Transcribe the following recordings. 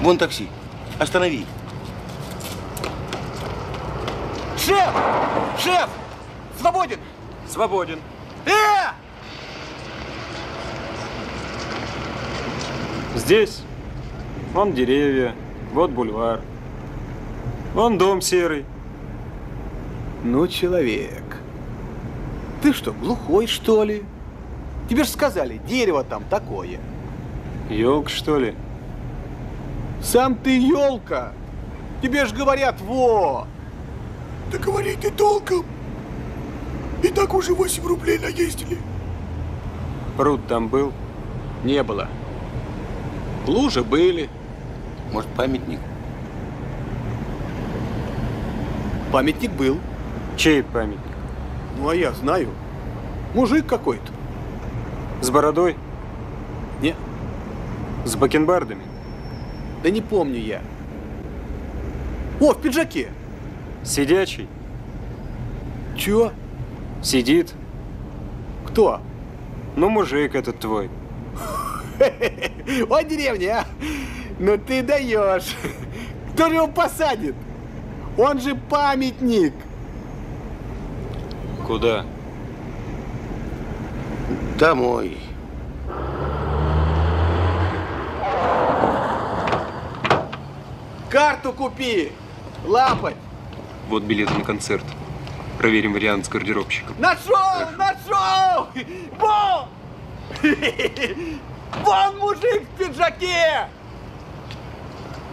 Вон такси. Останови. Шеф! Шеф! Свободен! Свободен. Э! Здесь. Вон деревья, вот бульвар. Вон дом серый. Ну, человек. Ты что, глухой, что ли? Тебе же сказали, дерево там такое. Елка, что ли? Сам ты елка. Тебе же говорят, во! Да говори ты толком. И так уже 8 рублей наездили. Пруд там был. Не было. Лужи были. Может, памятник? Памятник был. Чей памятник? Ну, а я знаю. Мужик какой-то. С бородой? Не, С бакенбардами? Да не помню я. О, в пиджаке. Сидячий? Чё? Сидит? Кто? Ну, мужик этот твой. О, деревня, а? Ну ты даешь. Кто же его посадит? Он же памятник. Куда? Домой. Карту купи. Лапать. Вот билеты на концерт. Проверим вариант с гардеробщиком. Нашел, нашел! Вон! Вон мужик в пиджаке!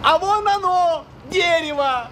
А вон оно, дерево!